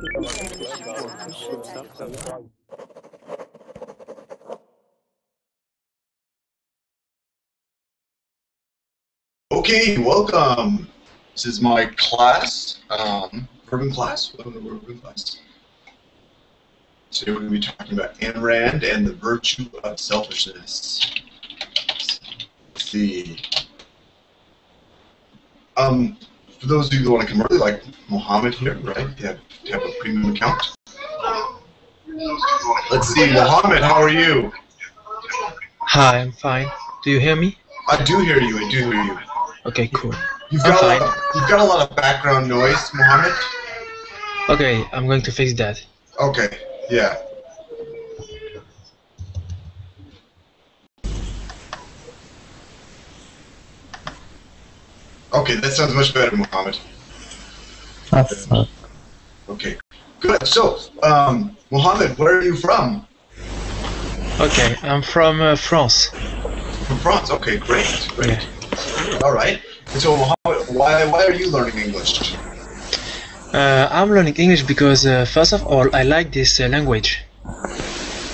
Okay, welcome. This is my class, um, Verbling class. Welcome to Verbling class. Today we're going to be talking about Ayn Rand and the virtue of selfishness. Let's see. Um, for those of you who want to come early, like Mohammed here, right? You have, have a premium account. Let's see, Mohammed, how are you? Hi, I'm fine. Do you hear me? I do hear you. I do hear you. Okay, cool. You've I'm got a fine. lot, you've got a lot of background noise, Mohammed. Okay, I'm going to fix that. Okay, yeah. Okay, that sounds much better, Mohammed. That's not. Okay, good. So, um, Mohammed, where are you from? Okay, I'm from uh, France. From France. Okay, great, great. Yeah. All right. And so, Mohammed, why why are you learning English? Uh, I'm learning English because, uh, first of all, I like this uh, language.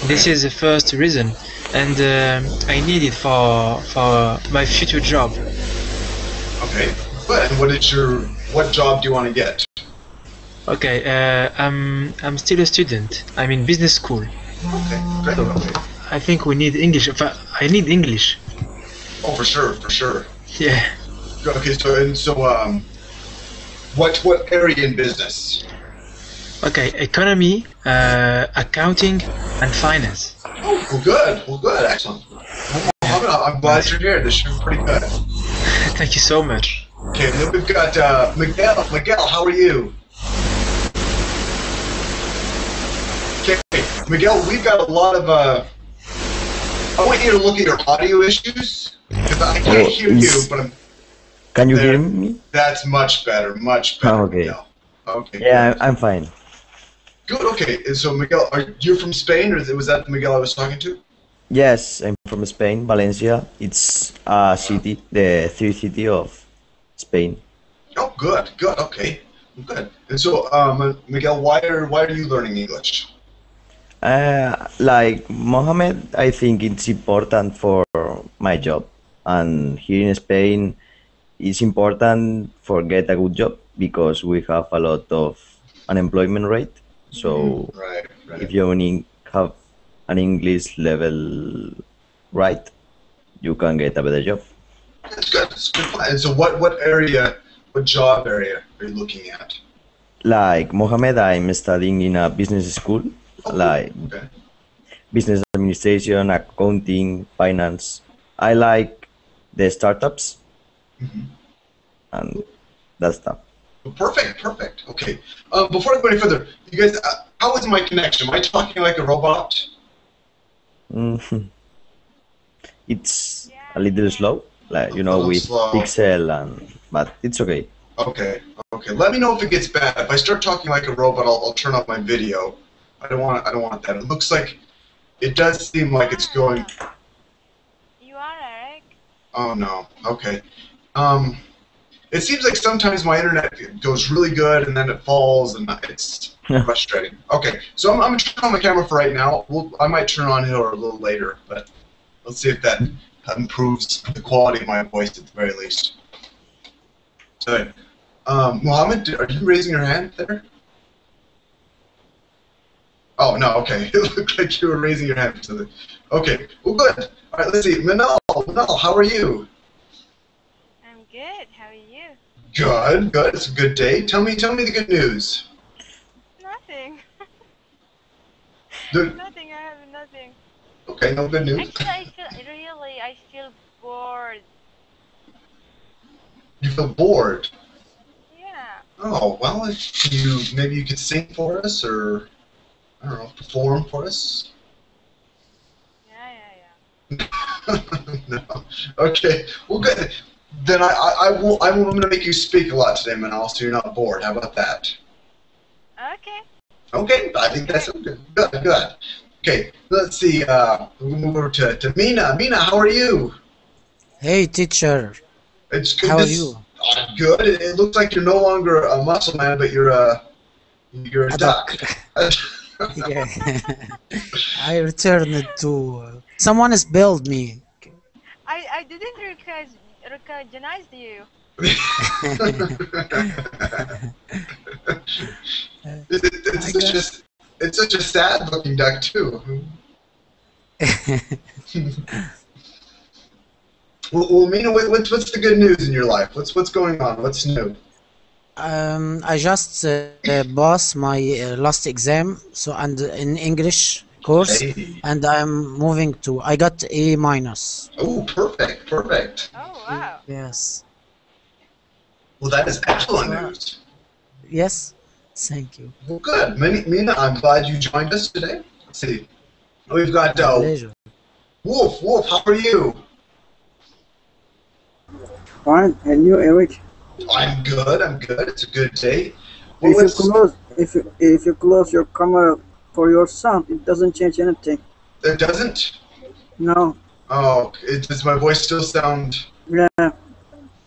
This is the first reason, and uh, I need it for for my future job. Okay, but what is your what job do you want to get? Okay, uh, I'm I'm still a student. I'm in business school. Okay. Okay. I think we need English. I need English. Oh, for sure, for sure. Yeah. Okay, so and so um, what what area in business? Okay, economy, uh, accounting, and finance. Oh, well, good. Well, good. Excellent. Well, Mohammed, I'm glad you're here. This is pretty good. Thank you so much. Okay, then we've got uh, Miguel. Miguel, how are you? Okay, Miguel, we've got a lot of. Uh, I want you to look at your audio issues because I can't Oh, hear you, but I'm, Can you There. hear me? that's much better. Much better. Oh, okay. Miguel. Okay. Yeah, I'm fine. Good. Okay. And so, Miguel, are you from Spain, or was that Miguel I was talking to? Yes, I'm from Spain, Valencia. It's a city, the third city of Spain. Oh, good, good, okay, good. And so, um, Miguel, why are why are you learning English? Uh, like Mohammed, I think it's important for my job, and here in Spain, it's important for get a good job because we have a lot of unemployment rate. So Right, right. if you only have an English level right, you can get a better job. That's good. That's good. And so, what what area, what job area are you looking at? Like Mohammed, I'm studying in a business school, like Okay. business administration, accounting, finance. I like the startups Mhm. and that stuff. Perfect, perfect. Okay. Uh, before I go any further, you guys, uh, how is my connection? Am I talking like a robot? Mhm. It's a little slow, like you know, with slow. Pixel and but it's okay. Okay. Okay. Let me know if it gets bad. If I start talking like a robot, I'll, I'll turn off my video. I don't want. I don't want that. It looks like. It does seem like it's going. You are Eric. Oh no. Okay. Um, it seems like sometimes my internet goes really good and then it falls and it's frustrating. Okay, so I'm, I'm gonna turn on my camera for right now. We'll, I might turn on it or a little later, but let's see if that improves the quality of my voice at the very least. So, um, Mohammed, are you raising your hand there? Oh no. Okay, it looked like you were raising your hand. for something. Okay. Well, good. All right. Let's see. Manal, Manal, how are you? I'm good. How are you? Good, good. It's a good day. Tell me, tell me the good news. Nothing. The, nothing. I have nothing. okay, no good news. Actually, I feel really. I feel bored. You feel bored. Yeah. Oh well, if you maybe you could sing for us, or I don't know, perform for us. Yeah. Yeah. Yeah. no. Okay. Well, good. Then I, I, I will. I'm going to make you speak a lot today, Manal, so you're not bored. How about that? Okay. Okay, I think that's good. Good, good. Okay, let's see. Uh, we'll move over to, to Mina. Mina, how are you? Hey teacher, It's good. how are s- you? Uh, good. It, it looks like you're no longer a muscle man, but you're a You're a A duck. Yeah. I returned to. Uh, someone has built me. I, I didn't recognize, recognize you. It- it- it's such a it's such a sad looking duck too. Well, well Mina, what- what's what's the good news in your life? What's what's going on? What's new? Um, I just uh, uh, passed my uh, last exam, so and in English course, Hey. and I'm moving to. I got A minus. Oh, perfect, perfect. Oh, wow. Yes. Well, that is excellent news. Yes. Thank you. Well, good. Mina, Mina, I'm glad you joined us today. Let's see. We've got My uh, pleasure. Wolf. Wolf, how are you? Fine, and you, Eric? I'm good. I'm good. It's a good day. If you close, if you if you close your camera for your sound, it doesn't change anything. it doesn't. No, Oh, it, does my voice still sound? yeah, All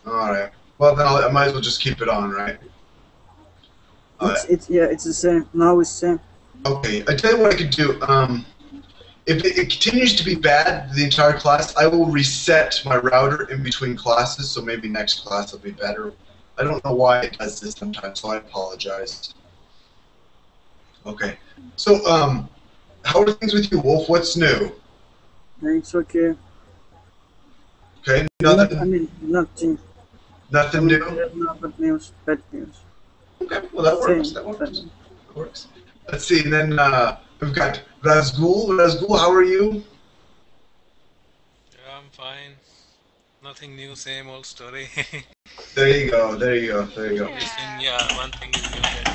right. Well, then I'll, I might as well just keep it on, right? All it's it's yeah, it's the same. Now it's same. Okay, I tell you what I could do. Um, if it, it continues to be bad the entire class, I will reset my router in between classes, so maybe next class will be better. I don't know why it does this sometimes, so I apologize. Okay, so um, how are things with you, Wolf? What's new? It's okay. Okay, Not, I nothing, mean, nothing. nothing new. No bad news. Bad news. Okay, well that works. Same. That works. That works. Let's see. And then uh, we've got Razgul. Razgul, how are you? Yeah, I'm fine. Nothing new, same old story. There you go. There you go. There you go. Listen, yeah, one thing is that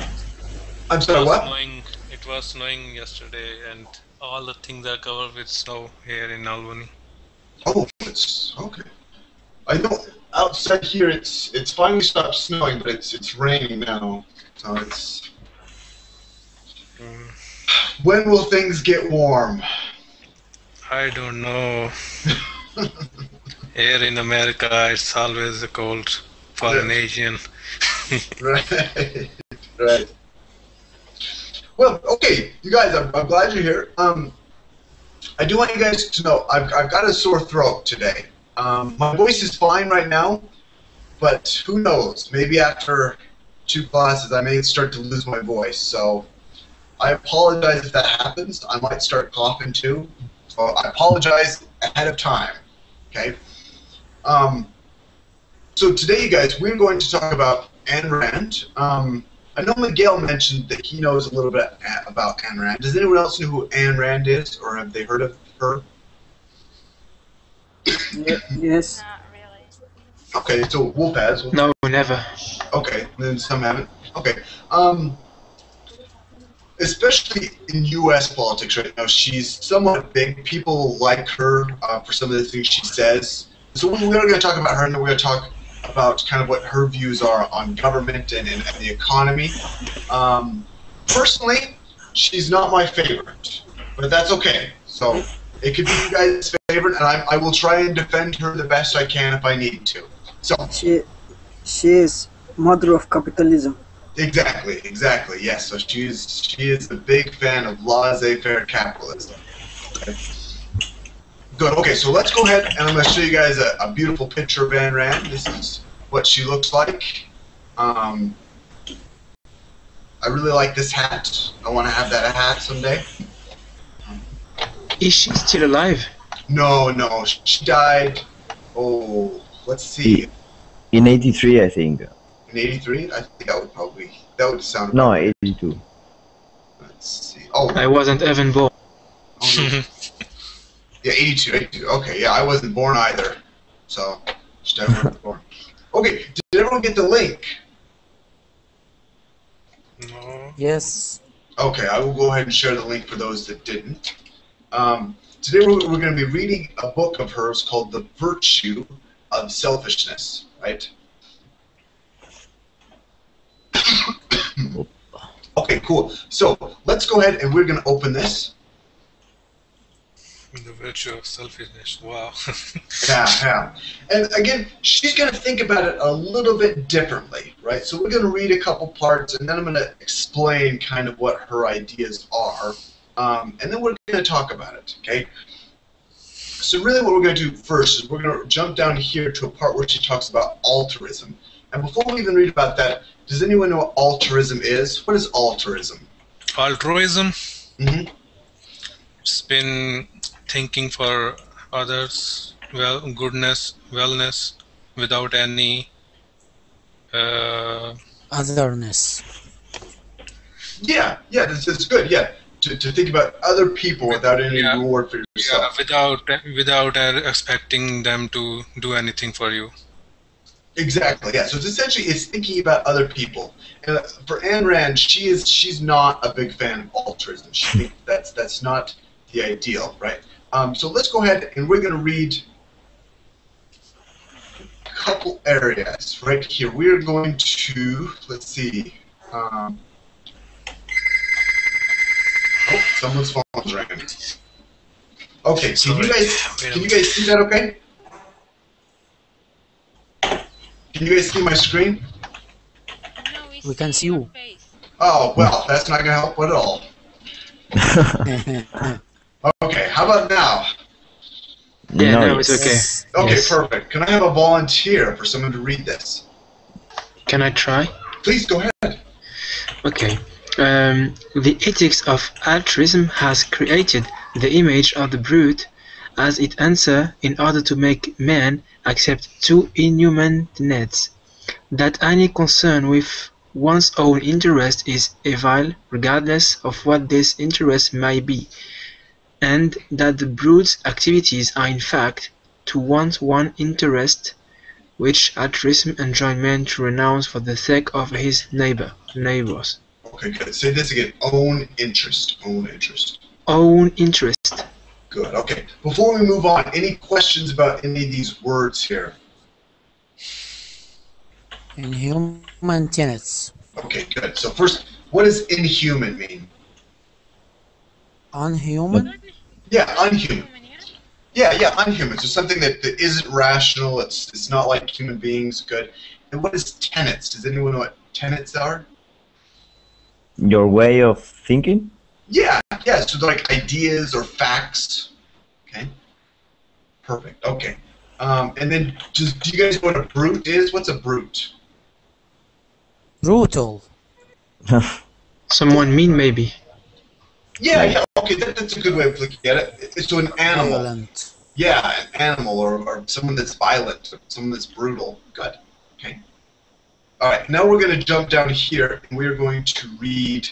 I'm sorry. What? snowing. It was snowing yesterday, and all the things are covered with snow here in Albany. Oh, it's okay. I know outside here it's it's finally stopped snowing, but it's it's raining now. So it's Mm, when will things get warm? I don't know. here in America, it's always cold for an Asian. right, right. Well, okay, you guys, I'm, I'm glad you're here. Um, I do want you guys to know I've, I've got a sore throat today. Um, my voice is fine right now, but who knows? Maybe after two classes, I may start to lose my voice. So I apologize if that happens. I might start coughing too. So I apologize ahead of time. Okay. Um, so today, you guys, we're going to talk about Ayn Rand. Um, I know Miguel mentioned that he knows a little bit about Ayn Rand. Does anyone else know who Ayn Rand is, or have they heard of her? Yeah, yes. Not really. Okay, so Wolf has. No, never. Okay, then some haven't. Okay. Um, especially in U.S. politics right now, she's somewhat big. People like her uh, for some of the things she says. So we're going to talk about her, and then we're going to talk about kind of what her views are on government and, and, and the economy. Um, personally, she's not my favorite, but that's okay. So it could be you guys' favorite, and I, I will try and defend her the best I can if I need to. So She, she is mother of capitalism. Exactly, exactly. Yes. So she is she is a big fan of laissez-faire capitalism. Okay. Good. Okay, so let's go ahead and I'm going to show you guys a, a beautiful picture of Ayn Rand. This is what she looks like. Um, I really like this hat. I want to have that hat someday. Is she still alive? No, no, she died. Oh, let's see. In 83, I think. In '83, I think that would probably that would sound. No, 82. Let's see. Oh, I wasn't even born. oh, no. Yeah, 82, 82. Okay, yeah, I wasn't born either. So, just never was born. Okay, did everyone get the link? no. Yes. Okay, I will go ahead and share the link for those that didn't. Um, today we're, we're going to be reading a book of hers called The Virtue of Selfishness, right? okay, cool. So, let's go ahead and we're going to open this. In the virtue of selfishness. Wow. Yeah, yeah. And again, she's going to think about it a little bit differently, right? So we're going to read a couple parts, and then I'm going to explain kind of what her ideas are, um, and then we're going to talk about it, okay? So really what we're going to do first is we're going to jump down here to a part where she talks about altruism. And before we even read about that, does anyone know what altruism is? What is altruism? Altruism. hmm It's been thinking for others, well, goodness, wellness, without any. Uh, Otherness. Yeah, yeah, that's, that's good, yeah. To, to think about other people without any Yeah. reward for yeah, yourself. without without uh, expecting them to do anything for you. Exactly. Yeah. So it's essentially it's thinking about other people. And uh, for Ayn Rand, she is she's not a big fan of altruism. She thinks that's that's not the ideal, right? Um, so let's go ahead and we're going to read a couple areas right here. We're going to let's see. Um, oh, someone's phone's ringing. Okay. Can you guys can you guys see that? Okay. Can you guys see my screen? We, We can see you. Oh, well, that's not going to help at all. Okay, how about now? Yeah, No, no, it's okay. Yes. Okay, Yes. perfect. Can I have a volunteer for someone to read this? Can I try? Please go ahead. Okay. Um, the ethics of altruism has created the image of the brute as its answer in order to make man accept two inhuman tenets that any concern with one's own interest is evil regardless of what this interest may be, and that the brood's activities are in fact to one's one interest which altruism enjoins man to renounce for the sake of his neighbor neighbors. Okay, good. Say this again. Own interest. Own interest. Own interest. Good. Okay. Before we move on, any questions about any of these words here? Inhuman tenets. Okay, good. So first, what does inhuman mean? Unhuman? Yeah, unhuman. Human, yeah? Yeah, yeah, unhuman. So something that, that isn't rational. It's it's not like human beings. Good. And what is tenets? Does anyone know what tenets are? Your way of thinking? Yeah, yeah. So like ideas or facts. Okay. Perfect. Okay. Um, and then, just, do you guys know what a brute is? What's a brute? Brutal. Someone mean maybe. Yeah, yeah. Okay, that, that's a good way of looking at it. It's so an animal. Violent. Yeah, an animal or, or someone that's violent, or someone that's brutal. Good. Okay. All right. Now we're going to jump down here, and we're going to read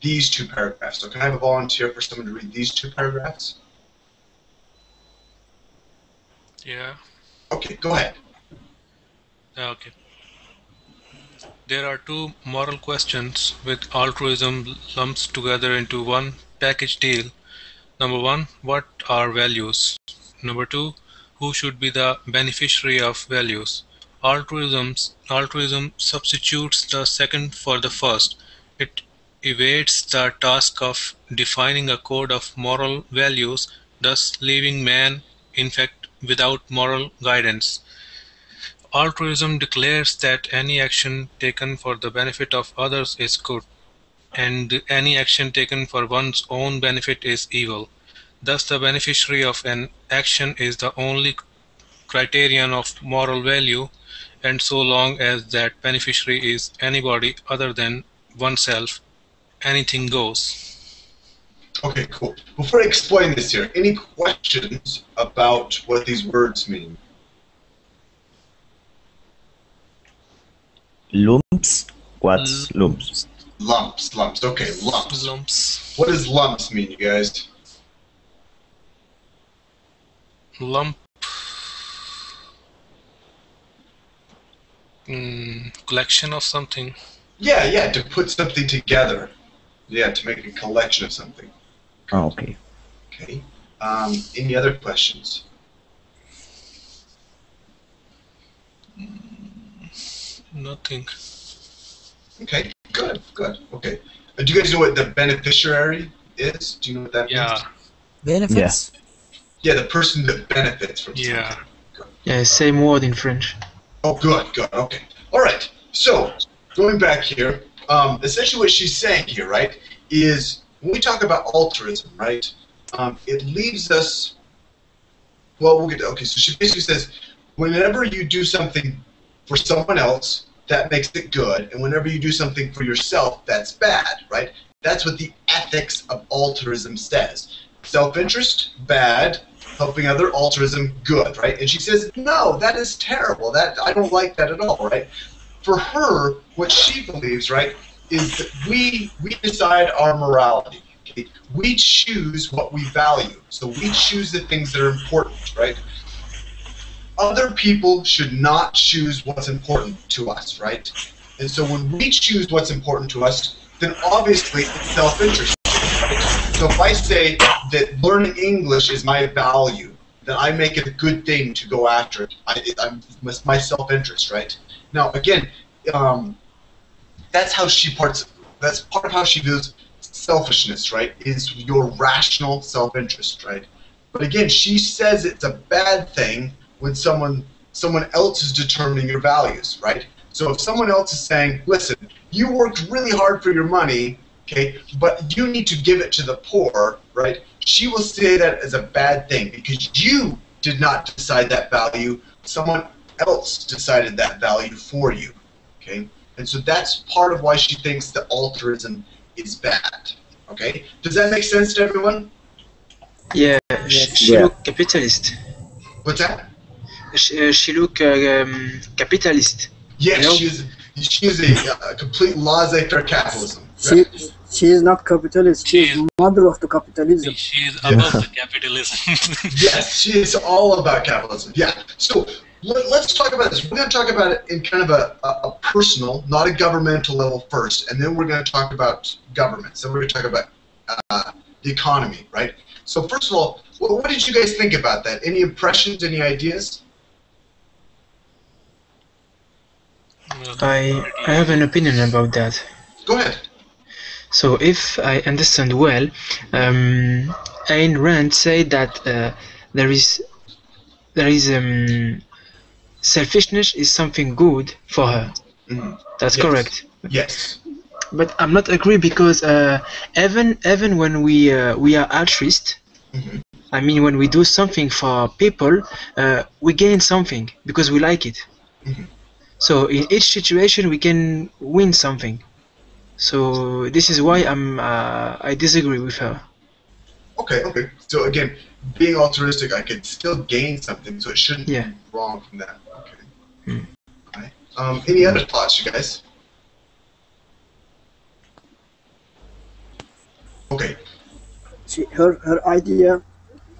these two paragraphs. So can I have a volunteer for someone to read these two paragraphs? Yeah. Okay, go ahead. Ah, okay. There are two moral questions with altruism lumped together into one package deal. Number one, what are values? Number two, who should be the beneficiary of values? Altruism, altruism substitutes the second for the first. It evades the task of defining a code of moral values, thus leaving man, in fact, without moral guidance. Altruism declares that any action taken for the benefit of others is good, and any action taken for one's own benefit is evil. Thus, the beneficiary of an action is the only criterion of moral value, and so long as that beneficiary is anybody other than oneself, anything goes. Okay, cool. Before I explain this here, any questions about what these words mean? Lumps? What's lumps? Lumps, lumps. Okay, lumps. Lumps. What does lumps mean, you guys? Lump. Mm, collection of something. Yeah, yeah, to put something together. Yeah, to make a collection of something. Oh, okay. Okay. Um, any other questions? Nothing. Okay, good, good. Okay. Uh, do you guys know what the beneficiary is? Do you know what that Yeah. means? Benefits? Yeah, the person that benefits from Yeah. something. Yeah, same word in French. Oh, good, good, okay. All right. So, going back here, um, essentially what she's saying here, right, is when we talk about altruism, right, um, it leaves us. Well, we'll get to, okay. So she basically says, whenever you do something for someone else, that makes it good, and whenever you do something for yourself, that's bad, right? That's what the ethics of altruism says. Self-interest, bad. Helping other, altruism, good, right? And she says, no, that is terrible. That I don't like that at all, right? For her, what she believes, right, is that we we decide our morality. Okay? We choose what we value. So we choose the things that are important, right? Other people should not choose what's important to us, right? And so when we choose what's important to us, then obviously it's self-interest. So if I say that learning English is my value, then I make it a good thing to go after it. I, it's my self-interest, right? Now, again, um, that's how she parts. That's part of how she views selfishness, right? Is your rational self-interest, right? But again, she says it's a bad thing when someone someone else is determining your values, right? So if someone else is saying, "Listen, you worked really hard for your money, okay, but you need to give it to the poor," right? She will say that as a bad thing because you did not decide that value. Someone else decided that value for you, okay? And so that's part of why she thinks that altruism is bad. Okay? Does that make sense to everyone? Yeah, she, she Yeah. look capitalist. What's that? She, uh, she look uh, um, capitalist. Yes, Nope. she is. She is a, a complete laissez-faire capitalism. She, she is not capitalist. She She is is- mother of the capitalism. She is above the capitalism. Yes, she is all about capitalism. Yeah. So let, us talk about this. We're going to talk about it in kind of a, a, a personal, not a governmental level first, and then we're going to talk about governments. Then we're going to talk about uh, the economy, right? So first of all, what, what did you guys think about that? Any impressions? Any ideas? I I have an opinion about that. Go ahead. So if I understand well, um, Ayn Rand said that uh, there is there is um, selfishness is something good for her. Mhm. That's Yes. correct. Yes. But I'm not agree because uh, even even when we uh, we are altruist, Mhm. I mean when we do something for people, uh, we gain something because we like it. Mhm. So in each situation we can win something. So this is why I'm uh, I disagree with her. Okay, okay. So again, being altruistic, I could still gain something, so it shouldn't Yeah. be wrong from that. Okay. Hmm. Alright. Um, any other thoughts, you guys? Okay. She, her, her idea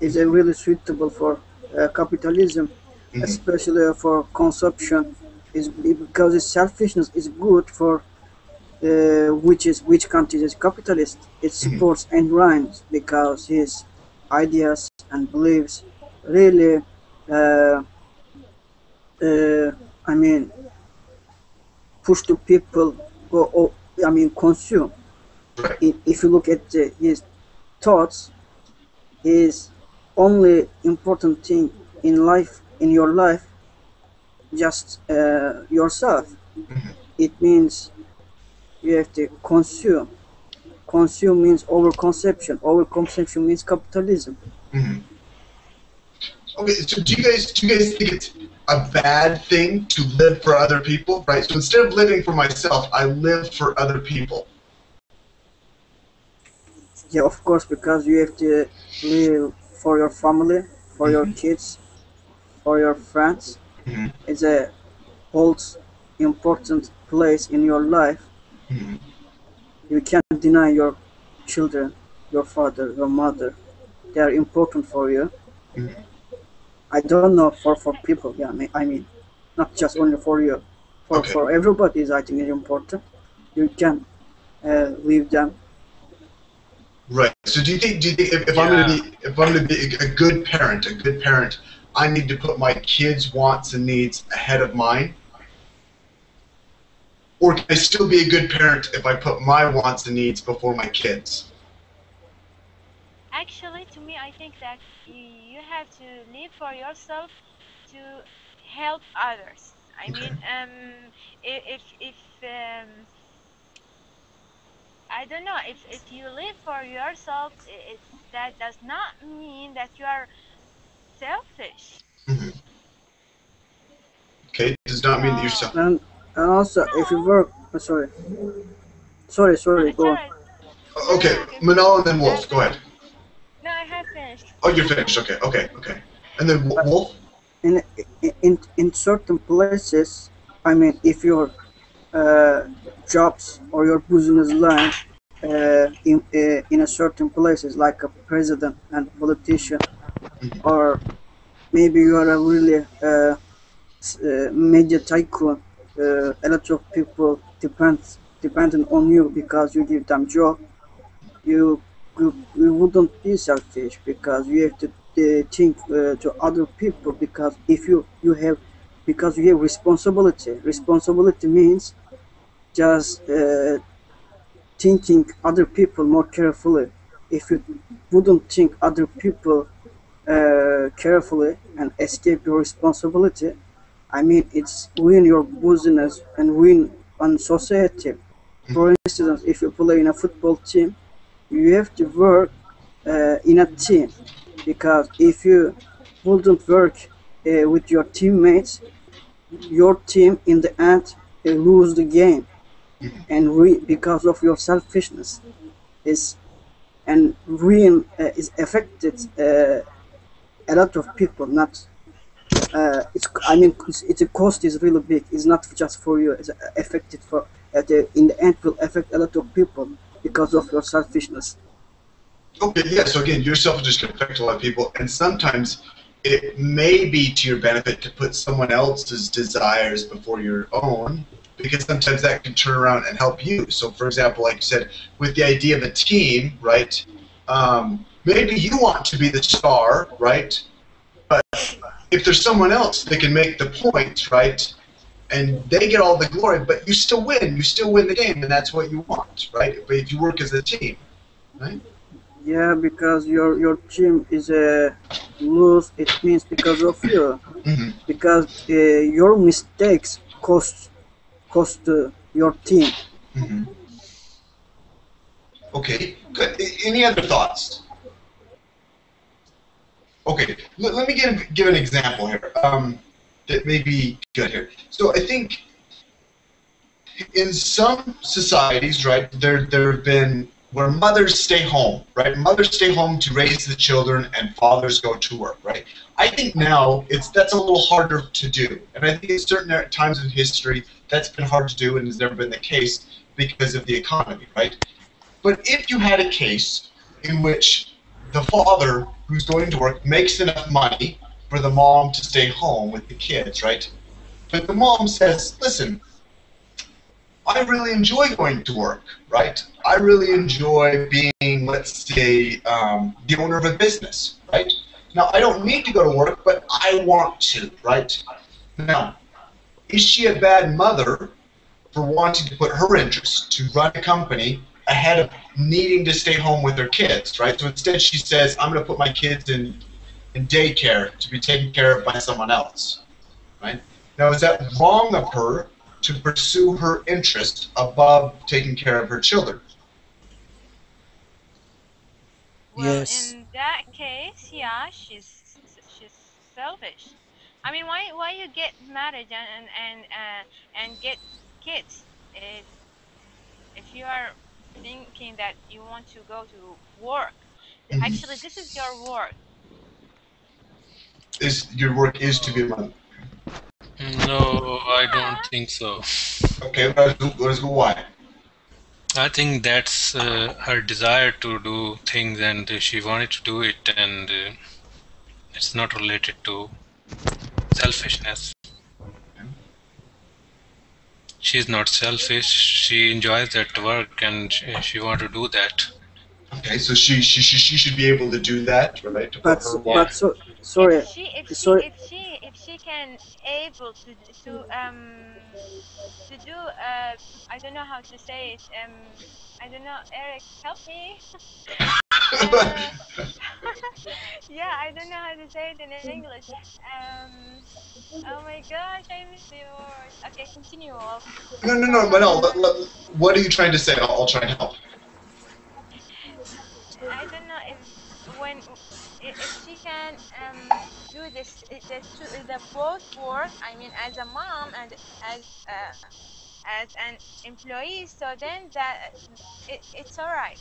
is really suitable for uh, capitalism, Mhm. especially for consumption, is because selfishness is good for uh, which is which country is capitalist. It supports Ayn Rand because his ideas and beliefs really, uh, uh, I mean, push the people go. Oh, I mean, consume. Right. If, if you look at uh, his thoughts, his only important thing in life, in your life, just uh, yourself. Mhm. It means you have to consume. Consume means overconsumption. Overconsumption means capitalism. Mhm. Okay, so do you guys do you guys think it's a bad thing to live for other people? Right. So instead of living for myself, I live for other people. Yeah, of course, because you have to live for your family, for your kids, for your friends. Mhm. It's a holds important place in your life. Mhm. You can't deny your children, your father, your mother. They are important for you. Mhm. I don't know for for people. Yeah, I mean, I mean, not just only for you. For Okay. for everybody, is I think is important. You can uh, leave them. Right. So do you think do you think if, if I'm gonna be if I'm gonna be a good parent, a good parent, I need to put my kids' wants and needs ahead of mine? Or can I still be a good parent if I put my wants and needs before my kids? Actually, to me, I think that you have to live for yourself to help others. I Okay. mean, um, if if um, I don't know if if you live for yourself, it, that does not mean that you are selfish. Okay, does not mean that you're self. And, and also, if you work, oh, sorry, sorry, sorry, go on. Okay, Manal and then Wolf. Go ahead. No, I have finished. Oh, you're finished. Okay, okay, okay. And then Wo- Wolf. in in in certain places i mean if your uh, jobs or your business line uh, in uh, in a certain places like a president and politician or maybe you are a really uh, uh, media tycoon uh, a lot of people depend depending on you because you give them job you you, you wouldn't be selfish because you have to uh, think uh, to other people because if you you have because you have responsibility. Responsibility means just uh, thinking other people more carefully. If you wouldn't think other people uh, carefully and escape your responsibility. I mean it's win your business and win on society. For instance if you play in a football team you have to work uh, in a team. Because if you wouldn't work uh, with your teammates, your team in the end uh, lose the game, and we because of your selfishness is and ruin uh, is affected uh, a lot of people. Not uh, it's I mean it's, it's a cost is really big. It's not just for you. It's affected for at the, in the end will affect a lot of people because of your selfishness. Okay, yeah. So again, your selfishness can affect a lot of people, and sometimes it may be to your benefit to put someone else's desires before your own, because sometimes that can turn around and help you. So, for example, like you said, with the idea of a team, right? Um, maybe you want to be the star, right? But if there's someone else that can make the point, right? And they get all the glory, but you still win. You still win the game, and that's what you want, right? But if you work as a team, right? Yeah, because your your team is a lose. It means because of you. hmm Because uh, your mistakes cost cost uh, your team. hmm Okay, good. Any other thoughts? Okay, let, let me give, give an example here um, that may be good here. So I think in some societies, right, there there have been where mothers stay home, right? Mothers stay home to raise the children, and fathers go to work, right? I think now it's that's a little harder to do, and I think in certain times in history that's been hard to do, and has never been the case because of the economy, right? But if you had a case in which the father who's going to work makes enough money for the mom to stay home with the kids, right? But the mom says, listen, I really enjoy going to work, right? I really enjoy being, let's say, um, the owner of a business, right? Now, I don't need to go to work, but I want to, right? Now, is she a bad mother for wanting to put her interest to run a company ahead of needing to stay home with her kids, right? So instead, she says, "I'm going to put my kids in in daycare to be taken care of by someone else," right? Now, is that wrong of her to pursue her interest above taking care of her children? Well, Yes. in that case, yeah, she's she's selfish. I mean, why why you get married and and and, uh, and get kids if if you are thinking that you want to go to work? Mhm. Actually, this is your work. Is your work is to be a mother? No, I don't think so. Okay, let's go, let's go why? I think that's uh, her desire to do things, and she wanted to do it, and uh, it's not related to selfishness. She's not selfish. She enjoys that work, and she, she want to do that. Okay, so she she, she, she should be able to do that, right? To put But her but so sorry. If she if she sorry. if she if she can able to to um to do uh I don't know how to say it um I don't know Eric help me yeah, I don't know how to say it in English. Um, oh my gosh, I miss the word. Okay, continue. I'll- no, no, no, but no. let- let- what are you trying to say? I'll, I'll try and help. I don't know if when if if she can um, do this the, two, the both work. I mean, as a mom and as uh, as an employee. So then that it, it's all right.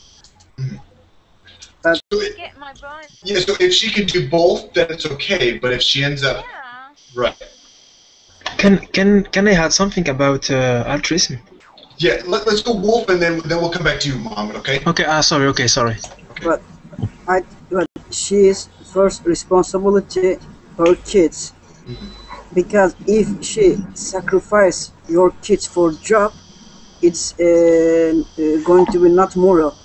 So it- Get my bonus. yeah, so if she can do both, then it's okay. But if she ends up Yeah. right, Can can can I add something about uh, altruism? yeah, let, let's go wolf, and then then we'll come back to you, Mohammed. Okay? Okay, ah, sorry. Okay, sorry. But I but she is first responsibility her kids. Because if she sacrifice your kids for job it's uh, uh, going to be not moral.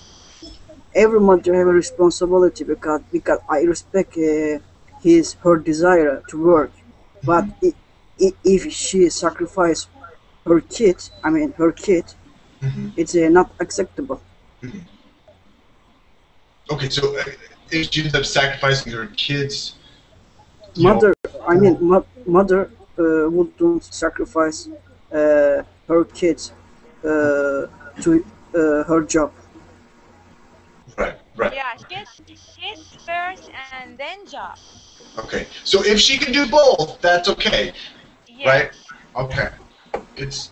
Every mother have a responsibility because because I respect uh, his her desire to work. But i i if she sacrifice her kid I mean her kid Mhm. it's uh, not acceptable Okay, so uh, if she ends up sacrificing her kids, you know, mother i mean mo- mother uh, wouldn't sacrifice uh, her kids uh, to uh, her job right, right. Yeah, kids, kids first and then job. Okay, so if she can do both, that's okay, Yeah. right? Okay, it's.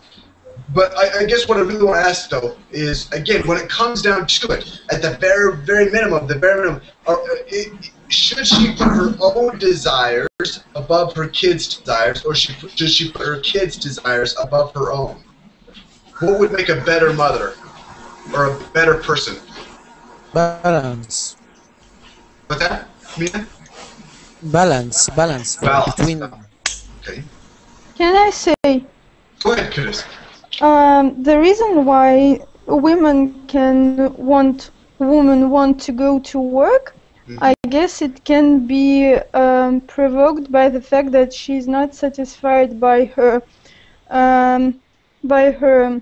But I, I guess what I really want to ask though is again when it comes down to it, at the very very minimum, the very minimum, uh, it, should she put her own desires above her kids' desires, or she, should she put her kids' desires above her own? What would make a better mother or a better person? balance What's that, Mina? balance balance Balance. between Okay, Can I say go ahead, Chris. Um, the reason why women can want women want to go to work? Mhm. I guess it can be um, provoked by the fact that she's not satisfied by her um, by her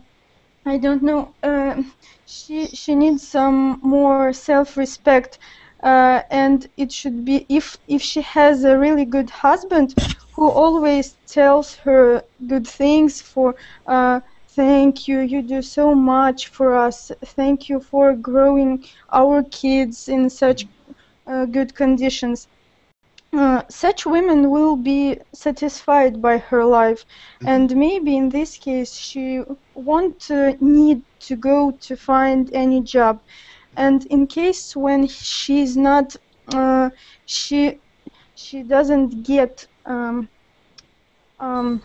I don't know um she she needs some more self-respect uh, and it should be if if she has a really good husband who always tells her good things for uh, thank you. You do so much for us. Thank you for growing our kids in such uh, good conditions. Uh, such women will be satisfied by her life. And maybe in this case she won't uh, need to go to find any job. And in case when she's not uh, she she doesn't get um, um,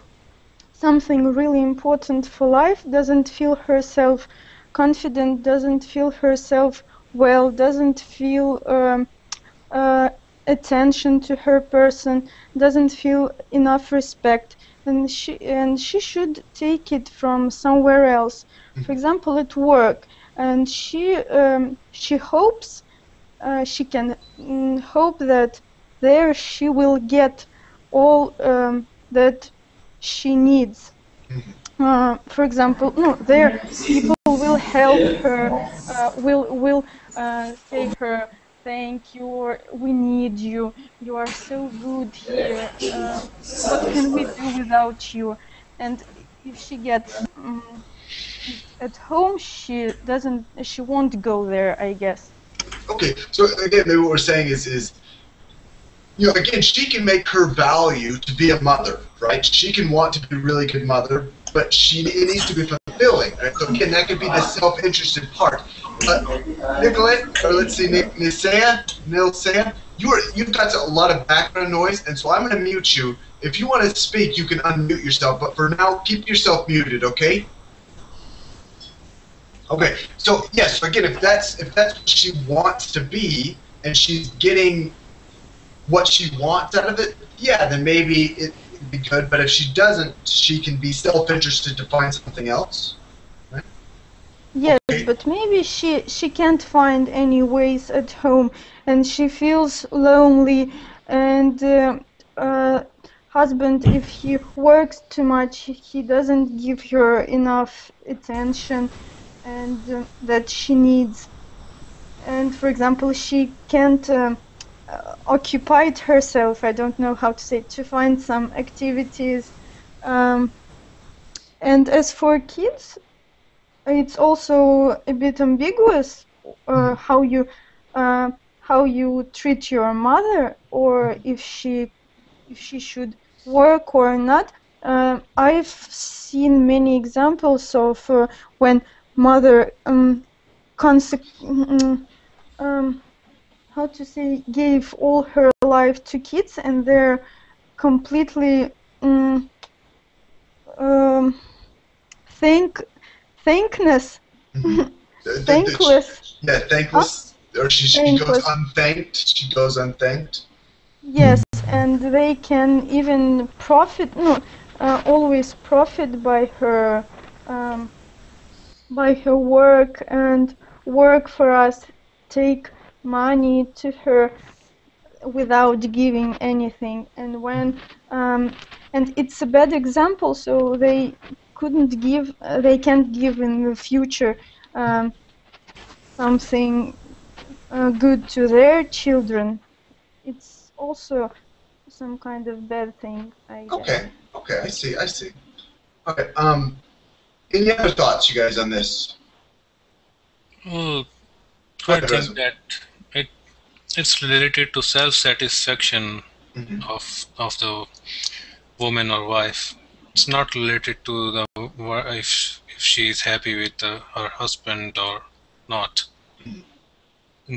something really important for life doesn't feel herself confident doesn't feel herself well doesn't feel um, uh, attention to her person doesn't feel enough respect. And she and she should take it from somewhere else. For example at work. And she um, she hopes uh, she can mm, hope that there she will get all um, that she needs. Uh, for example no there people will help her uh, will will uh, say her thank you or we need you. You are so good here. Uh, what can we do without you? And if she gets um, at home she doesn't she won't go there i guess. Okay, so again, what we're saying is, is you know, again, she can make her value to be a mother, right? She can want to be a really good mother, but she it needs to be fulfilling, right? So again, that could be the self-interested part. But Nicolette, or let's see, Nisea, Nilsea, you are you've got a lot of background noise, and so I'm going to mute you. If you want to speak, you can unmute yourself, but for now, keep yourself muted, okay? Okay, so yes, again, if that's if that's what she wants to be, and she's getting what she wants out of it, yeah, then maybe it would be good. But if she doesn't, she can be self-interested to find something else. Yes, Okay. but maybe she she can't find any ways at home, and she feels lonely. And uh, uh, husband, if he works too much, he doesn't give her enough attention, and uh, that she needs. and for example, she can't um, uh, occupy it herself. I don't know how to say to find some activities. Um, and as for kids, it's also a bit ambiguous uh, how you uh, how you treat your mother, or if she if she should work or not. Uh, I've seen many examples of uh, when mother um, conse- mm, um, how to say gave all her life to kids and they're completely mm, um, thank thankness Th- th- th- thankless Yeah, thankless. Or she, she goes unthanked. She goes unthanked. yes and they can even profit no uh, always profit by her um, by her work and work for us take money to her without giving anything and when um, and it's a bad example so they couldn't give uh, they can't give in the future um, something uh, good to their children it's also some kind of bad thing I guess. Okay. Okay. I see. I see. Okay. Um, any other thoughts, you guys, on this? Well, I think that it it's related to self-satisfaction Mhm. of of the woman or wife. It's not related to the wi- if she is happy with uh, her husband or not,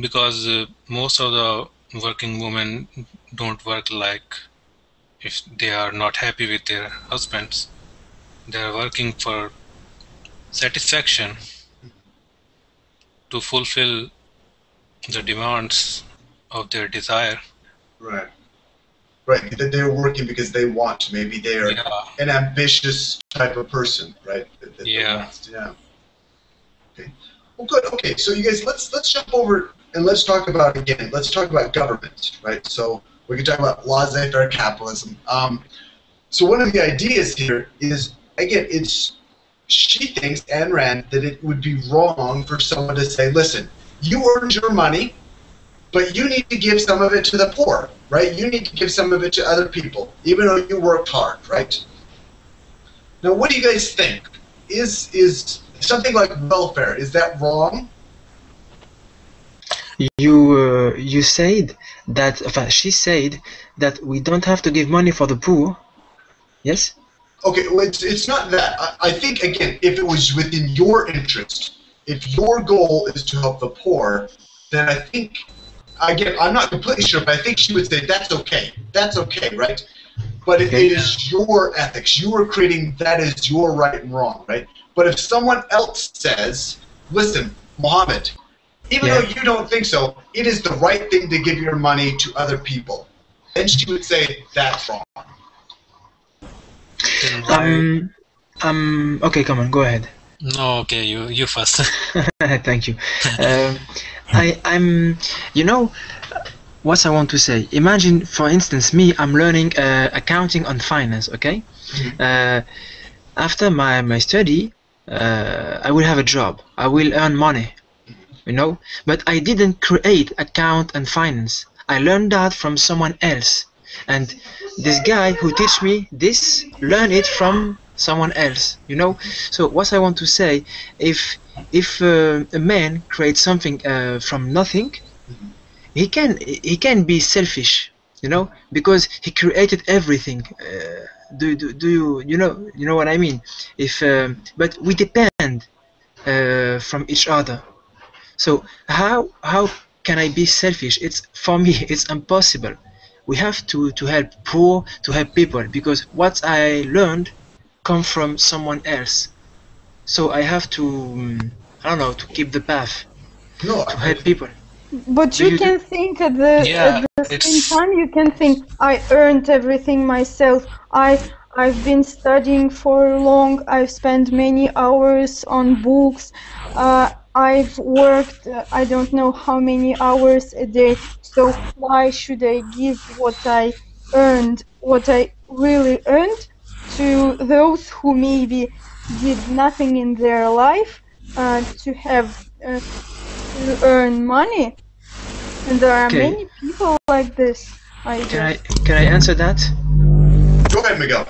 because uh, most of the working women don't work like if they are not happy with their husbands. They are working for satisfaction to fulfill the demands of their desire. Right. Right. That they're working because they want to. Maybe they're Yeah. an ambitious type of person, right? That- that Yeah. Yeah. Okay. Well, good. Okay. So you guys, let's let's jump over and let's talk about again. Let's talk about government, right? So we can talk about laissez-faire capitalism. Um, so one of the ideas here is again, it's she thinks Ayn Rand that it would be wrong for someone to say, "Listen, you earned your money." But you need to give some of it to the poor, right? You need to give some of it to other people, even though you worked hard, right? Now, what do you guys think? Is is something like welfare is that wrong? You uh, you said that she said that we don't have to give money for the poor. Yes. Okay, well, it's it's not that. I, I think again, if it was within your interest, if your goal is to help the poor, then I think again, I'm not completely sure, but I think she would say that's okay. That's okay, right? But it, Okay. it is your ethics. You are creating that is your right and wrong, right? But if someone else says, "Listen, Mohammed, even Yeah. though you don't think so, it is the right thing to give your money to other people," then she would say that's wrong. Um. Um. Okay. Come on. Go ahead. no, okay, you you first. Thank you. Um, I, I'm, you know, what I want to say. Imagine, for instance, me. I'm learning uh, accounting and finance. Okay. Uh, after my my study, uh, I will have a job. I will earn money. You know, but I didn't create account and finance. I learned that from someone else, and this guy who teach me this learned it from someone else. You know. So what I want to say, if if uh, a man creates something uh, from nothing, he can he can be selfish, you know, because he created everything. Uh, do, do, do you you know you know what I mean? If um, but we depend uh, from each other. So how how can I be selfish? It's for me it's impossible. We have to to help poor to help people because what I learned come from someone else. So I have to um, I don't know to keep the path No, to help people. But you you can think at the Yeah, at the same time you can think I earned everything myself. I I've been studying for long. I've spent many hours on books. Uh, I've worked uh, I don't know how many hours a day. So why should I give what I earned, what I really earned, to those who maybe did nothing in their life uh, to have uh, to earn money. And there are Okay. many people like this. I Can I can I answer that? Go ahead, Miguel.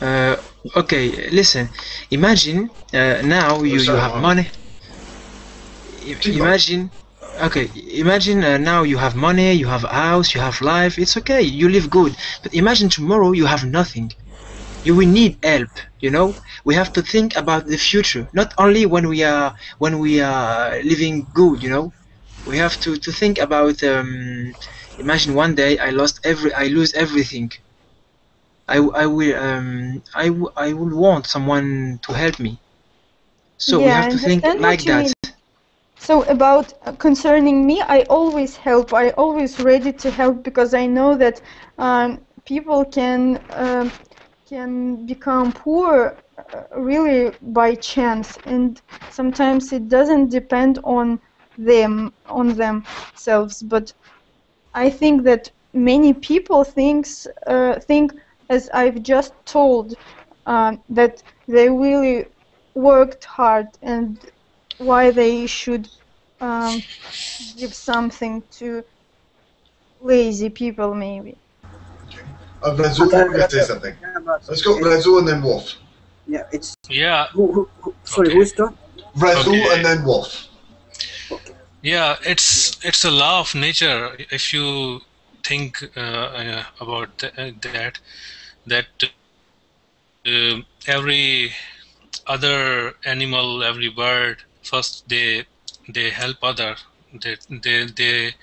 Uh, okay, listen. Imagine uh, now you, you have money. I- Keep going. Imagine, okay. Imagine uh, now you have money, you have a house, you have life. It's okay. You live good. But imagine tomorrow you have nothing. You will need help. You know. We have to think about the future, not only when we are when we are living good. You know. We have to to think about. Um, imagine one day I lost every I lose everything. i i will um I, w- I will want someone to help me. So we Yeah, I have to think like that. mean. So about uh, concerning me, I always help. I always ready to help because I know that um, people can um, can become poor uh, really by chance, and sometimes it doesn't depend on them on themselves. But I think that many people thinks uh, think, as I've just told, um, that they really worked hard and why they should um, give something to lazy people maybe. Uh, Razul, Okay, we're gonna say something. Let's go, it- Razul and then Wolf. Yeah, it's Yeah, who, who, who sorry, Okay. who's done? Razul Okay. and then Wolf. yeah. It's it's a law of nature. If you think uh, uh, about th- uh, that, that uh, every other animal, every bird, first they they help other. They they they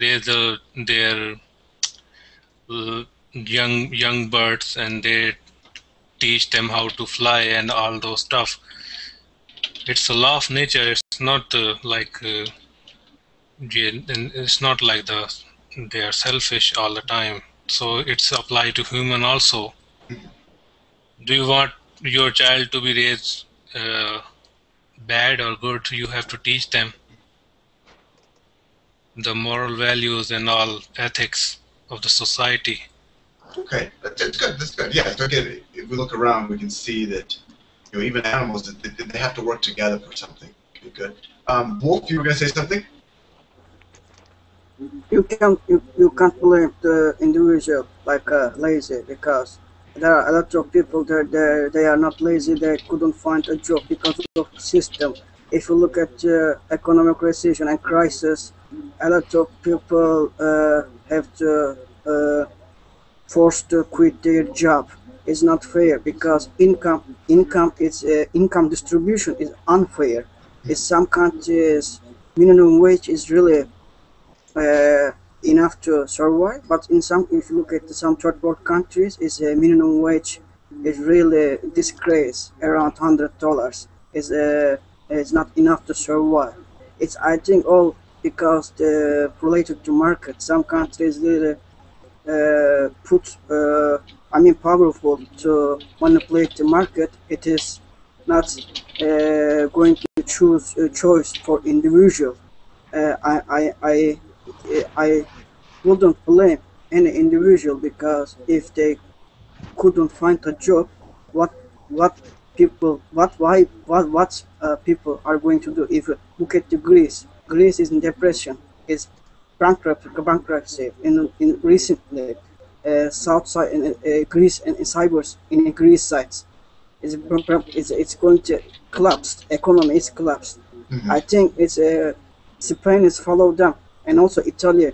raise the, their uh, young young birds and they teach them how to fly and all those stuff. It's a law of nature. It's not uh, like uh, it's not like the they are selfish all the time. So it's applied to human also. Do you want your child to be raised uh, bad or good? You have to teach them the moral values and all ethics of the society. Okay, that- that's good. That's good. Yeah, look at if we look around, we can see that you know even animals they, they- have to work together for something. Okay, good. Um, Wolf, you were gonna say something? You can't you, you can't blame the individual like uh, lazy because there are a lot of people that they, they are not lazy. They couldn't find a job because of the system. If you look at uh, economic recession and crisis, a lot of people uh, have to uh, forced to quit their job. is not fair because income income is uh, income distribution is unfair. In some countries, minimum wage is really uh, enough to survive, but in some, if you look at some third world countries, is a minimum wage is really disgrace around hundred dollars. is uh, is not enough to survive. It's I think all because the related to market. Some countries really uh, put uh, I mean powerful to manipulate the market. It is not uh, going to choose a choice for individual. Uh, I, I I I wouldn't blame any individual because if they couldn't find a job, what what people what why what what uh, people are going to do? If you look at the Greece, Greece is in depression. It's bankrupt bankruptcy in in recently. Uh, south side in uh, Greece and in Cyprus in Greece sites is it's, it's going to collapse. Economy is collapsed. Mhm. I think it's uh, Spain is follow them and also Italy.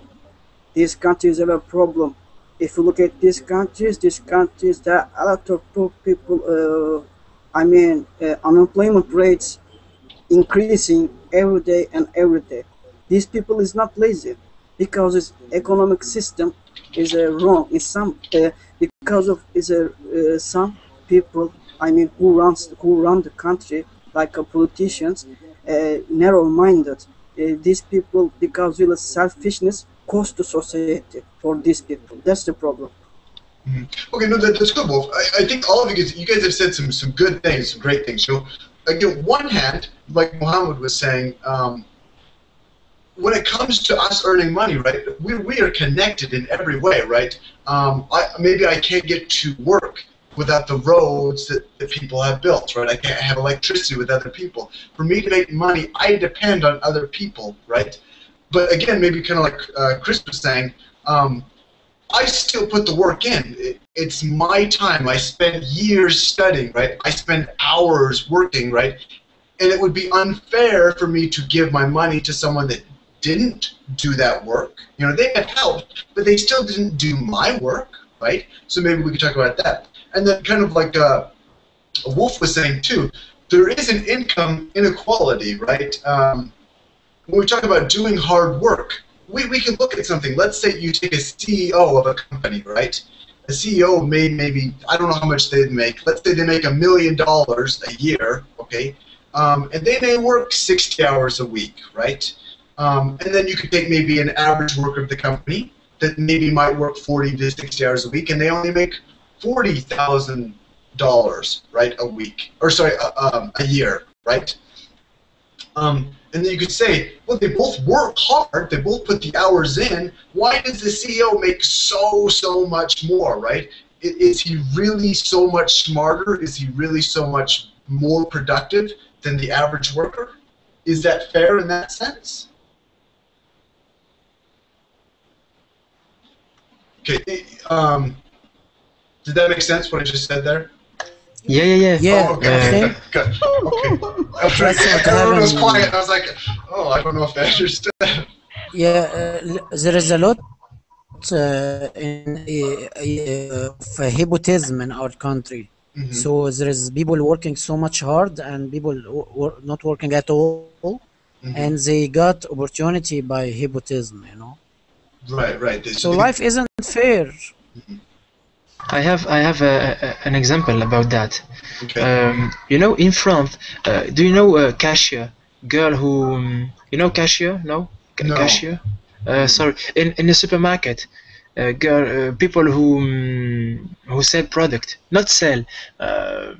These countries have a problem. If you look at these countries, these countries there are a lot of poor people. Uh, I mean, uh, unemployment rates increasing every day and every day. These people is not lazy because its economic system is uh, wrong. It's some uh, because of is a uh, some people. I mean, who runs who run the country like uh, politicians, uh, narrow-minded. Uh, these people because of selfishness cost to society for these people. That's the problem. Okay, no, that, that's good, Wolf. I, I think all of you guys, you guys have said some some good things, some great things. So, again, one hand, like Muhammad was saying, um, when it comes to us earning money, right, we, we are connected in every way, right? Um, I, maybe I can't get to work without the roads that, that people have built, right? I can't have electricity with other people. For me to make money, I depend on other people, right? But again, maybe kind of like uh, Chris was saying, um, I still put the work in. It, it's my time. I spend years studying, right? I spend hours working, right? And it would be unfair for me to give my money to someone that didn't do that work. You know, they had helped, but they still didn't do my work, right? So maybe we could talk about that. And then kind of like uh, Wolf was saying too, there is an income inequality, right? Um, when we talk about doing hard work, we, we can look at something. Let's say you take a CEO of a company, right? A CEO made maybe, I don't know how much they make. Let's say they make a million dollars a year, okay? Um, and they may work 60 hours a week, right? Um, and then you could take maybe an average worker of the company that maybe might work 40 to 60 hours a week, and they only make $40,000, right, a week, or sorry, uh, um, a year, right? Um, and then you could say, well, they both work hard, they both put the hours in. Why does the CEO make so, so much more, right? Is he really so much smarter? Is he really so much more productive than the average worker? Is that fair in that sense? Okay, um, did that make sense what I just said there? Yeah, yeah, yeah. Yeah, Oh, okay. okay. Good. Okay. I was trying, That's what everyone was quiet. I was like, oh, I don't know if they understood. Yeah, uh, there is a lot uh, in uh, uh, of hypotism in our country. Mhm. So there is people working so much hard and people wo- wo- not working at all, Mhm. and they got opportunity by hypotism. You know, Right, right. They- so they- life isn't fair. I have I have a, a, an example about that. Okay. Um, you know, in France, uh, do you know uh, cashier girl who um, you know cashier? No, Ca- No. cashier. Uh, sorry, in in the supermarket, uh, girl uh, people who um, who sell product, not sell. Uh,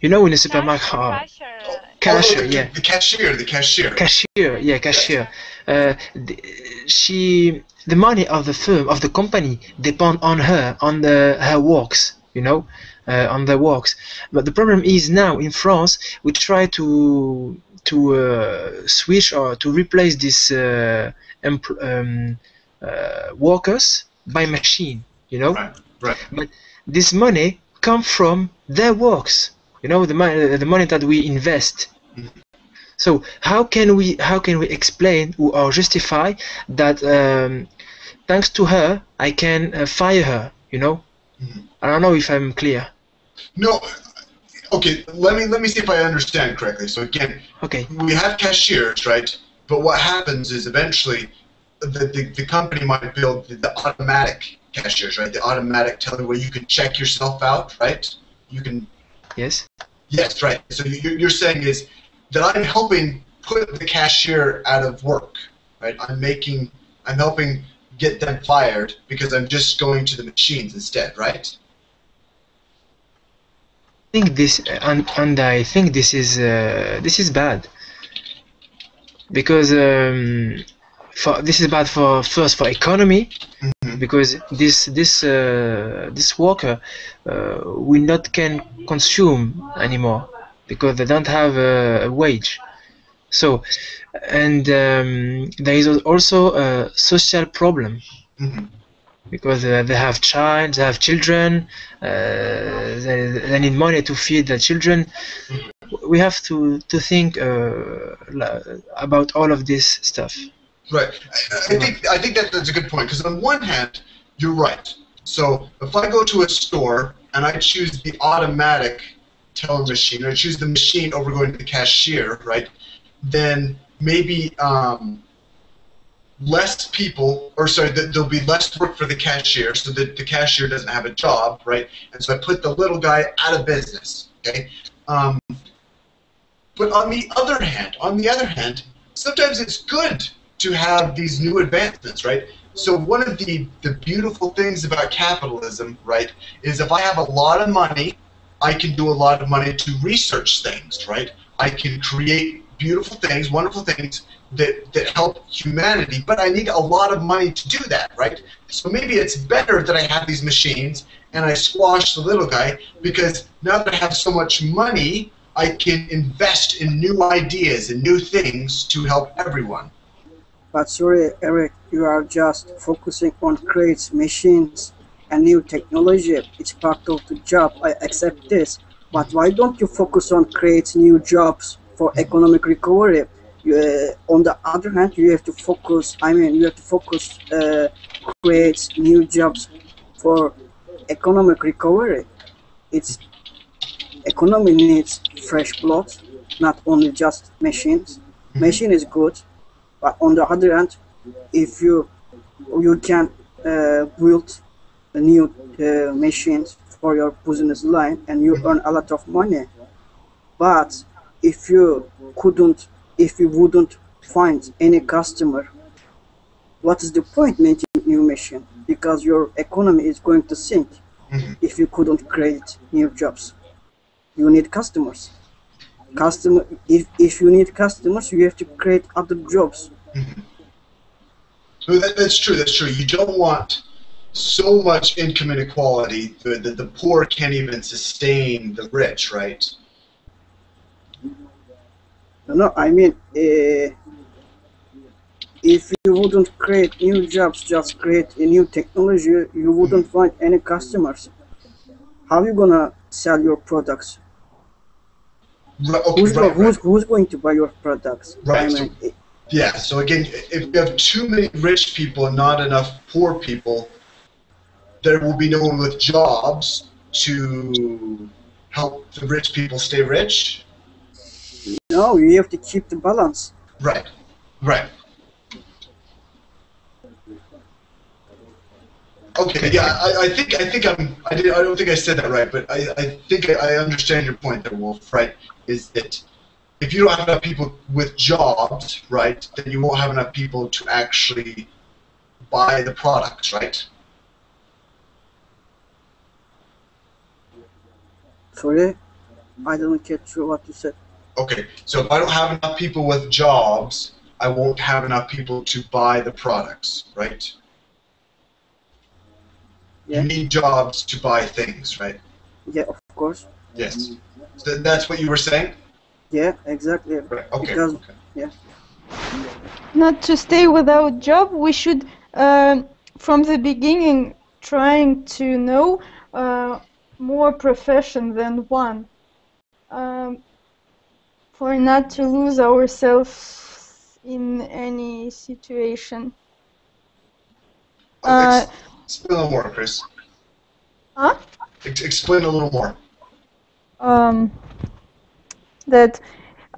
you know, in the supermarket, Cashier, uh, cashier, Oh, the, yeah. The cashier, the cashier. cashier yeah cashier th- she the money of the firm of the company depend on her on the her works you know uh, on the works. But the problem is now in france we try to to uh, switch or to replace this uh, um, uh, workers by machine you know? Right, right. but this money come from their works you know the money the money that we invest so how can we how can we explain or justify that um, thanks to her I can uh, fire her? You know, Mhm. I don't know if I'm clear. No. Okay, let me let me see if I understand correctly. So again, Okay. we have cashiers, right? But what happens is eventually the, the, the company might build the, the automatic cashiers, right? The automatic teller where you can check yourself out, right? You can Yes. Yes, right. So you- you're saying is that I'm helping put the cashier out of work, right? I'm making, I'm helping get them fired because I'm just going to the machines instead, right? I think this and and I think this is uh, this is bad because um, for this is bad for first for economy Mhm. because this this uh, this worker uh, will not can consume anymore because they don't have a, wage so and um, there is also a social problem Mhm. because uh, they have child, they have children, uh, they, they need money to feed their children. We have to to think uh, about all of this stuff. Right. I, I think I think that that's a good point because on one hand, you're right. So if I go to a store and I choose the automatic teller machine, or choose the machine over going to the cashier, right? Then maybe um, less people, or sorry, th- there'll be less work for the cashier, so that the cashier doesn't have a job, right? And so I put the little guy out of business. Okay. Um, but on the other hand, on the other hand, sometimes it's good to have these new advancements, right? So one of the, the beautiful things about capitalism, right, is if I have a lot of money, I can do a lot of money to research things, right? I can create beautiful things, wonderful things that, that help humanity, but I need a lot of money to do that, right? So maybe it's better that I have these machines and I squash the little guy because now that I have so much money, I can invest in new ideas and new things to help everyone. But sorry, Eric, you are just focusing on creates machines and new technology. It's part of the job. I accept this. But why don't you focus on create new jobs for economic recovery? You, uh, on the other hand, you have to focus. I mean, you have to focus uh, create new jobs for economic recovery. It's economy needs fresh blood, not only just machines. Machine is good, but on the other hand, if you you can uh, build a new uh, machines for your business line and you earn a lot of money, but if you couldn't, if you wouldn't find any customer, what is the point making new machine? Because your economy is going to sink Mhm. if you couldn't create new jobs. You need customers. Customer, if, if you need customers, you have to create other jobs. No, that, that's true. That's true. You don't want so much income inequality that the, the poor can't even sustain the rich, right? No, I mean, uh, if you wouldn't create new jobs, just create a new technology, you wouldn't find any customers. How are you gonna sell your products? Right, okay, Who's, right, who's, right. who's going to buy your products? Right, I so- Yeah. So again, if you have too many rich people and not enough poor people, there will be no one with jobs to help the rich people stay rich. no, you have to keep the balance. Right. Right. Okay. Yeah. I, I think I think I'm. I, did, I don't think I said that right, but I, I think I, I understand your point there, Wolf. Right? Is that if you don't have enough people with jobs, right, then you won't have enough people to actually buy the products, right? Sorry, I don't get you what you said. Okay. So if I don't have enough people with jobs, I won't have enough people to buy the products, right? Yeah. You need jobs to buy things, right? Yeah, of course. Yes. So that's what you were saying? Yeah, exactly. Right. Okay. Because okay. not to stay without job we should um from the beginning trying to know uh, more profession than one um, for not to lose ourselves in any situation uh, Ex- explain a little more, Chris. Huh? Ex- explain a little more. um, that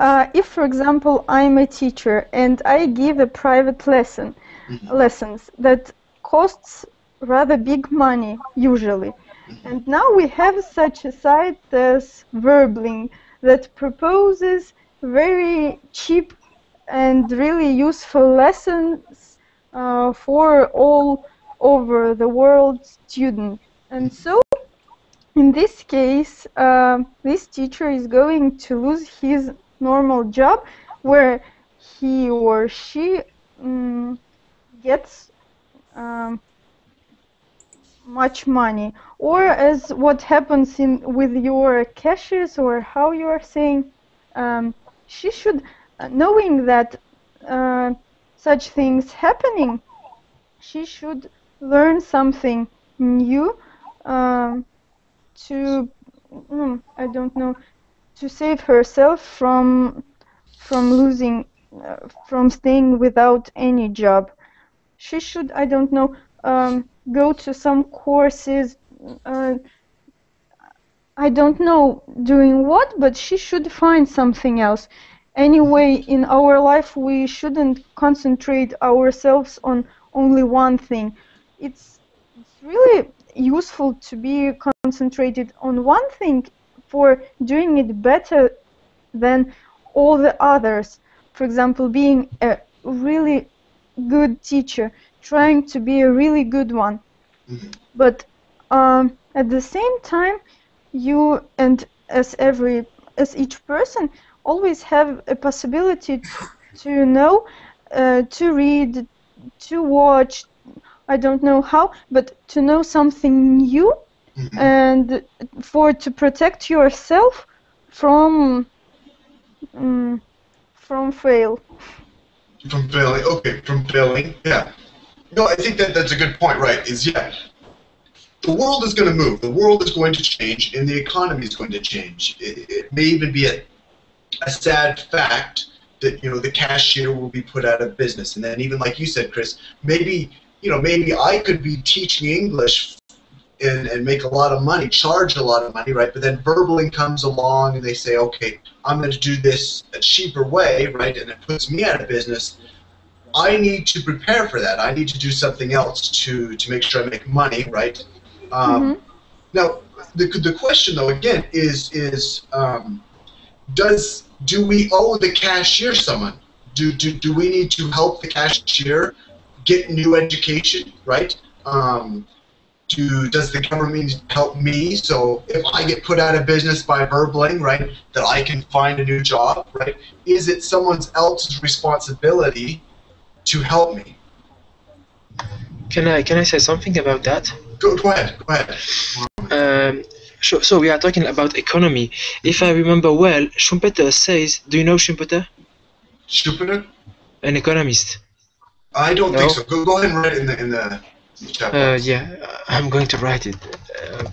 uh, if, for example, I'm a teacher and I give a private lesson, lessons that costs rather big money usually, and now we have such a site as Verbling that proposes very cheap and really useful lessons uh, for all over the world students. And so in this case, um this teacher is going to lose his normal job where he or she mm, gets um, much money. Or as what happens in with your cashiers or how you are saying, um, she should, uh, knowing that uh, such things happening, she should learn something new um, to mm, I don't know to save herself from from losing uh, from staying without any job. She should I don't know um, go to some courses. Uh, I don't know doing what, but she should find something else. Anyway, in our life, we shouldn't concentrate ourselves on only one thing. It's, it's really useful to be concentrated on one thing for doing it better than all the others. For example, being a really good teacher, trying to be a really good one. But um, at the same time, you and as every as each person always have a possibility to know, uh, to read, to watch. I don't know how, but to know something new Mhm. and for to protect yourself from mm, from fail. From failing. Okay, from failing. Yeah. No, I think that that's a good point, right? Is yeah, the world is going to move. The world is going to change, and the economy is going to change. It, it may even be a, a sad fact that you know the cashier will be put out of business, and then even like you said, Chris, maybe you know maybe I could be teaching English and, and make a lot of money, charge a lot of money, right? But then Verbling comes along and they say, okay, I'm going to do this a cheaper way, right? And it puts me out of business. I need to prepare for that. I need to do something else to to make sure I make money, right? Um, Now, the the question though again is is um, does do we owe the cashier someone? Do, do do we need to help the cashier get new education, right? Um, do does the government help me? So if I get put out of business by Verbling, right, that I can find a new job, right? Is it someone else's responsibility to help me? Can I can I say something about that? Go, go ahead, go ahead. Um, so, so we are talking about economy. If I remember well, Schumpeter says, do you know Schumpeter? Schumpeter? An economist. I don't No. think so. Go, go ahead and write it in the in the chat Uh, box. yeah, I'm going to write it. Uh,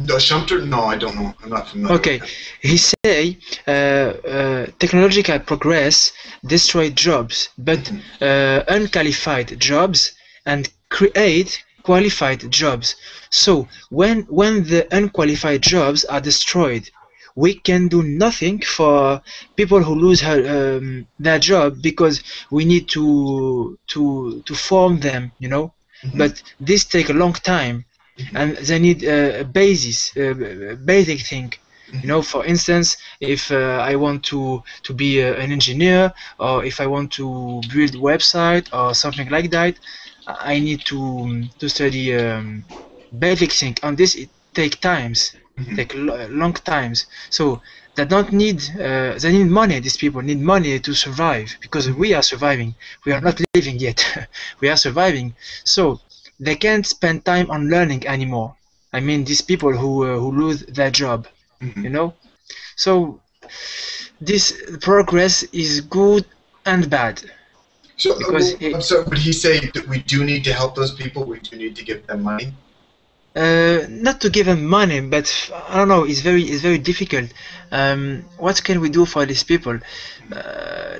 No, Schumpeter? No, I don't know. I'm not familiar. Okay. he say uh, uh, technological progress destroy jobs, but uh, unqualified jobs and create qualified jobs. So when when the unqualified jobs are destroyed, we can do nothing for people who lose her, um, their job because we need to to to form them, you know. Mhm. But this take a long time, and they need uh, a basis, uh, a basic thing. You know, for instance, if uh, I want to to be uh, an engineer, or if I want to build website or something like that, I need to to study um, basic thing. And this it take times, Mhm. take lo- long times. So they don't need uh, they need money. These people need money to survive because we are surviving. We are not living yet. we are surviving. So they can't spend time on learning anymore. I mean, these people who uh, who lose their job Mhm. you know so this progress is good and bad So, uh, Because well, he- I'm sorry, would he say that we do need to help those people? We do need to give them money? uh, not to give them money but i don't know it's very it's very difficult um, what can we do for these people uh,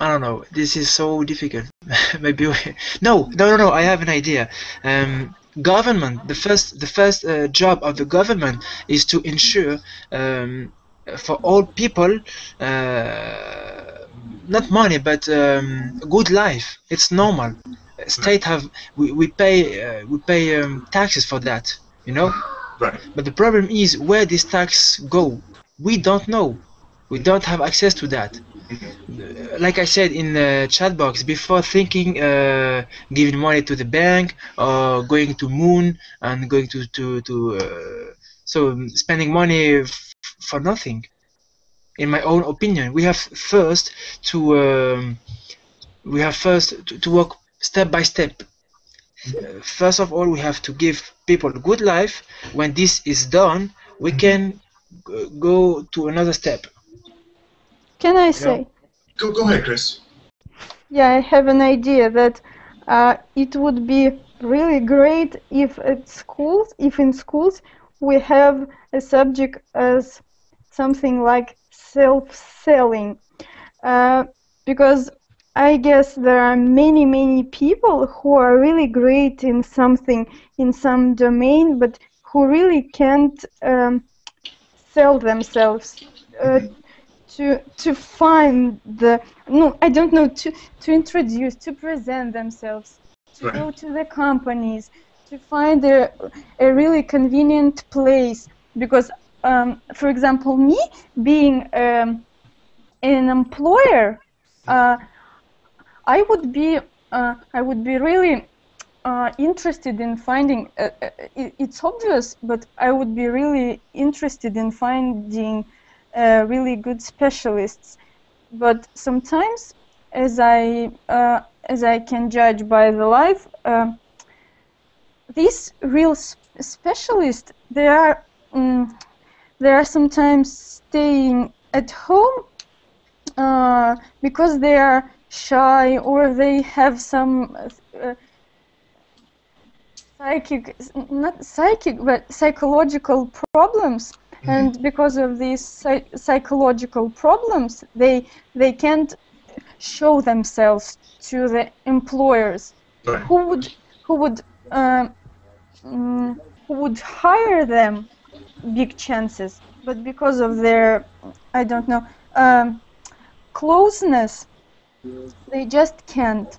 i don't know. This is so difficult. Maybe we, no no no no i have an idea. Um, government the first the first uh, job of the government is to ensure um, for all people uh, not money but um, good life. It's normal. State have we, we pay uh, we pay um, taxes for that you know? Right. but the problem is where this tax go. We don't know. We don't have access to that like I said in the chat box before thinking uh, giving money to the bank or going to moon and going to to, to uh, so spending money for nothing. In my own opinion we have first to um, we have first to, to work step by step. Uh, first of all we have to give people good life. When this is done we can go to another step Can I say? Go, go ahead, Chris. Yeah, I have an idea that uh, it would be really great if at schools, if in schools we have a subject as something like self-selling, uh, because I guess there are many, many people who are really great in something, in some domain, but who really can't um, sell themselves. Uh, to to find the no I don't know to to introduce to present themselves to Right. go to the companies to find a, a really convenient place because um, for example me being um, an employer uh, I would be uh, I would be really uh, interested in finding uh, uh, it, it's obvious but I would be really interested in finding uh, really good specialists. But sometimes, as I uh, as I can judge by the life, uh, these real sp- specialists they are um, they are sometimes staying at home uh, because they are shy or they have some uh, psychic not psychic but psychological problems and because of these psy- psychological problems they they can't show themselves to the employers. Right. who would who would um, mm, who would hire them? Big chances. But because of their i don't know um, closeness they just can't.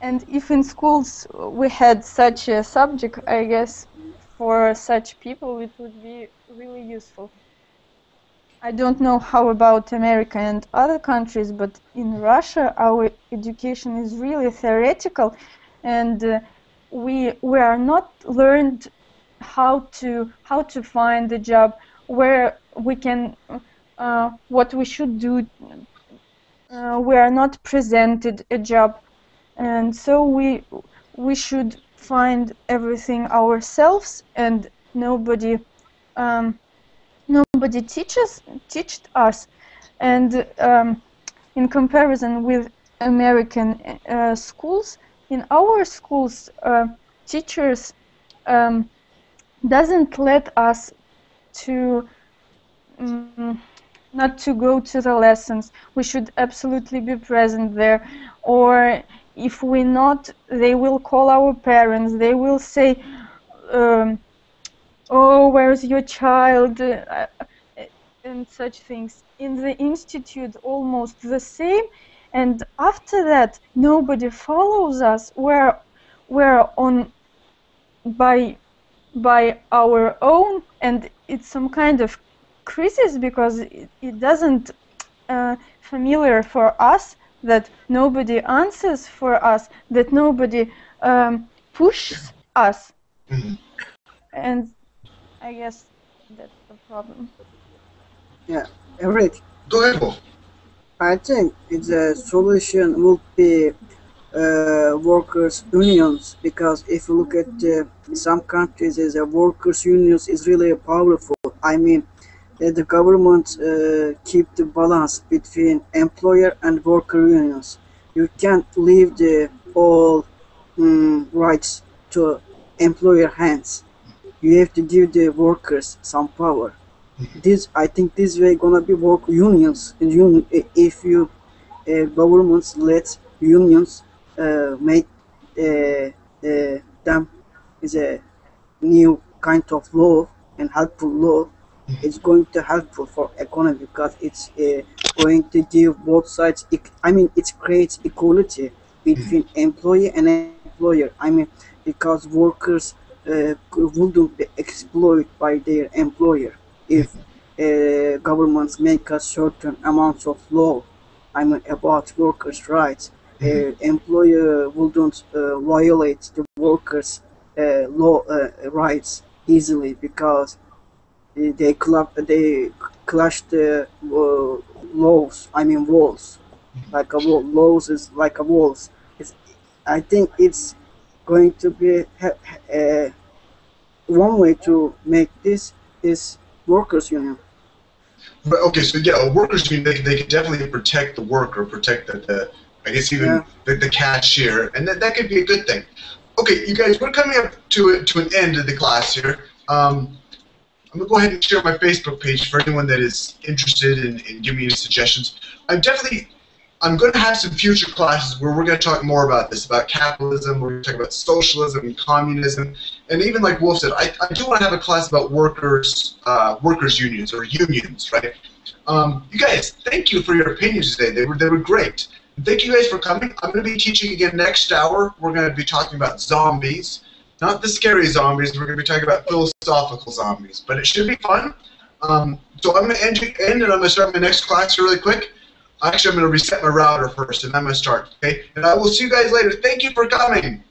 And if in schools we had such a subject i guess for such people it would be really useful. I don't know how about america and other countries but in russia our education is really theoretical and uh, we we are not learned how to how to find a job where we can uh, what we should do uh, we are not presented a job. And so we we should find everything ourselves and nobody um, nobody teaches teached us. And um, in comparison with American uh, schools in our schools uh, teachers um, doesn't let us to mm, not to go to the lessons. We should absolutely be present there. Or if we not they will call our parents. They will say um, oh where's your child? Uh, and such things. In the institute almost the same. And after that nobody follows us. We're we're on by by our own. And it's some kind of crisis because it, it doesn't uh, familiar for us that nobody answers for us that nobody um, pushes us. And i guess that's the problem. Everett, Go ahead, I think the solution would be uh, workers' unions because if you look at uh, some countries, as a workers' unions is really powerful. I mean, that the government uh, keep the balance between employer and worker unions. You can't leave the all mm, rights to employer hands. You have to give the workers some power this I think this way gonna be work unions and un, if you uh, governments let unions uh, make uh, uh, them is a new kind of law and helpful law it's going to helpful for economy because it's uh, going to give both sides I mean it creates equality between employee and employer. I mean because workers uh, wouldn't be exploited by their employer if uh, governments make a certain amounts of law, I mean about workers' rights, uh, employer wouldn't uh, violate the workers' uh, law uh, rights easily because they cl- they clash the uh, laws. I mean walls, like a wall. Laws is like a walls. It's, I think it's going to be ha- ha- uh, one way to make this is workers' union. But okay, so yeah, a workers union they, they can definitely protect the worker, protect the, the I guess even Yeah. the, the cashier, and that, that could be a good thing. Okay, you guys, we're coming up to a, to an end of the class here. Um, I'm gonna go ahead and share my Facebook page for anyone that is interested in, in giving me any suggestions. I'm definitely I'm going to have some future classes where we're going to talk more about this, about capitalism. We're going to talk about socialism and communism, and even like Wolf said, I, I do want to have a class about workers, uh, workers unions or unions, right? Um, you guys, thank you for your opinions today. They were they were great. Thank you guys for coming. I'm going to be teaching again next hour. We're going to be talking about zombies, not the scary zombies. We're going to be talking about philosophical zombies, but it should be fun. Um, so I'm going to end, end and I'm going to start my next class really quick. Actually, I'm going to reset my router first, and then I'm going to start. Okay, and I will see you guys later. Thank you for coming.